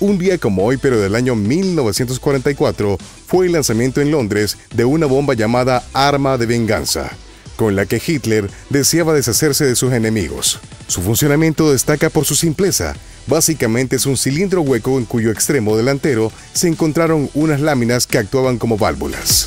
Un día como hoy, pero del año 1944, fue el lanzamiento en Londres de una bomba llamada Arma de Venganza, con la que Hitler deseaba deshacerse de sus enemigos. Su funcionamiento destaca por su simpleza. Básicamente es un cilindro hueco en cuyo extremo delantero se encontraron unas láminas que actuaban como válvulas.